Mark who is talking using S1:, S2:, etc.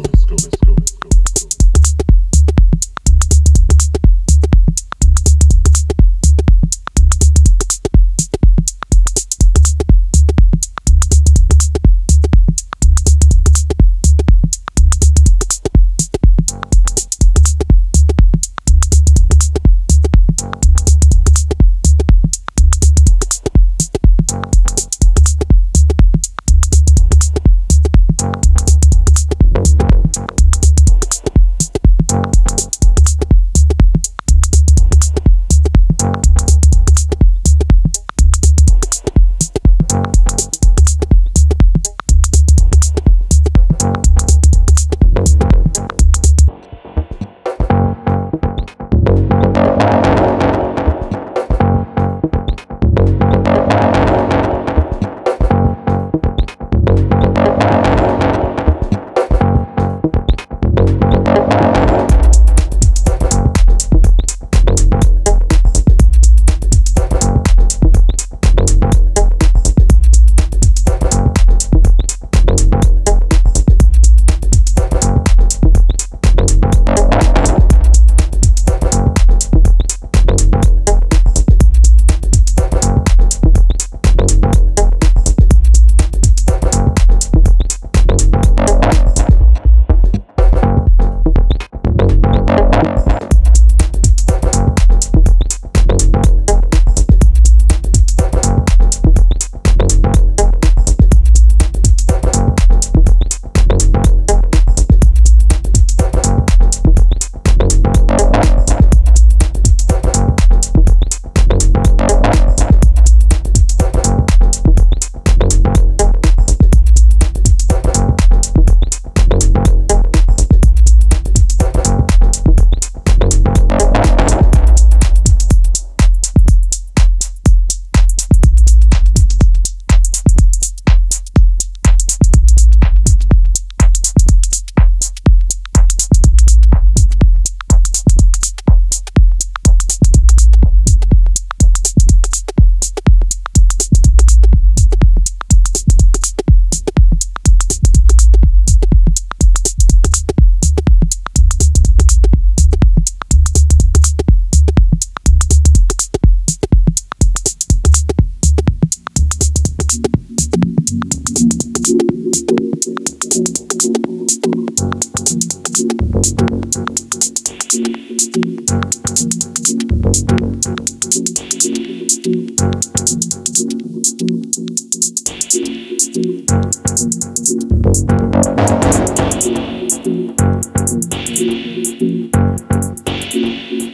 S1: let's go, let's go,